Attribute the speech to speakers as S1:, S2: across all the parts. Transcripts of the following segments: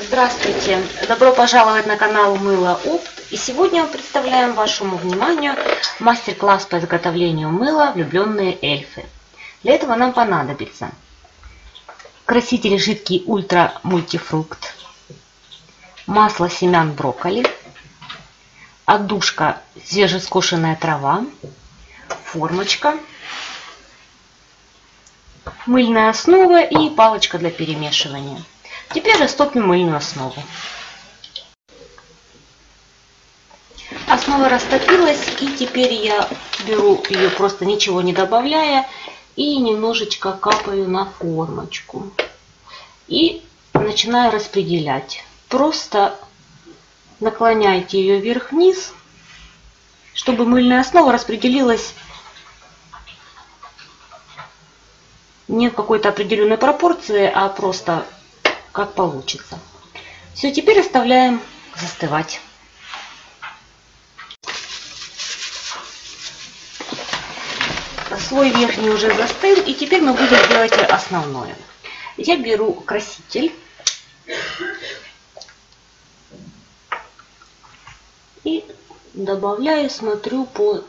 S1: Здравствуйте! Добро пожаловать на канал Мыло Опт. И сегодня мы представляем вашему вниманию мастер-класс по изготовлению мыла «Влюбленные эльфы». Для этого нам понадобится краситель жидкий ультра мультифрукт, масло семян брокколи, отдушка свежескошенная трава, формочка, мыльная основа и палочка для перемешивания. Теперь растопим мыльную основу. Основа растопилась, и теперь я беру ее просто ничего не добавляя и немножечко капаю на формочку. И начинаю распределять. Просто наклоняйте ее вверх-вниз, чтобы мыльная основа распределилась не в какой-то определенной пропорции, а просто как получится. Все, теперь оставляем застывать. Слой верхний уже застыл, и теперь мы будем делать основное. Я беру краситель и добавляю, смотрю по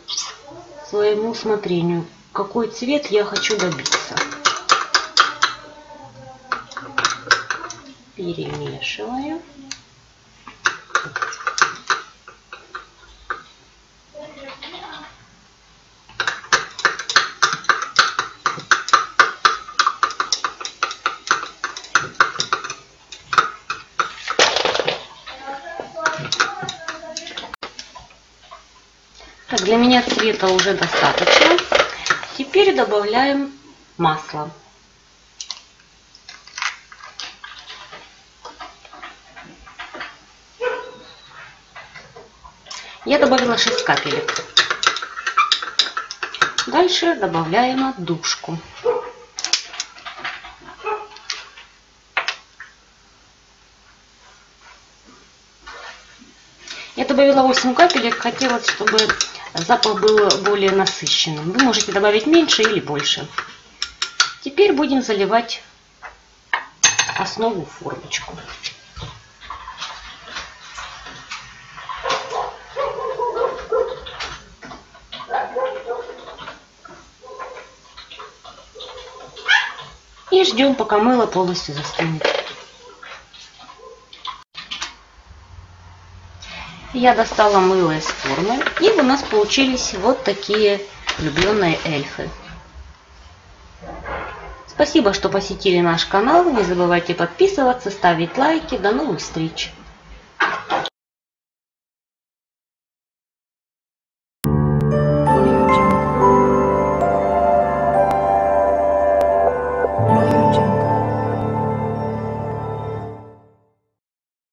S1: своему усмотрению, какой цвет я хочу добиться. Перемешиваю. Так, для меня цвета уже достаточно. Теперь добавляем масло. Я добавила 6 капелек. Дальше добавляем отдушку. Я добавила 8 капелек, хотелось, чтобы запах был более насыщенным. Вы можете добавить меньше или больше. Теперь будем заливать основу формочку. И ждем, пока мыло полностью застынет. Я достала мыло из формы. И у нас получились вот такие влюбленные эльфы. Спасибо, что посетили наш канал. Не забывайте подписываться, ставить лайки. До новых встреч!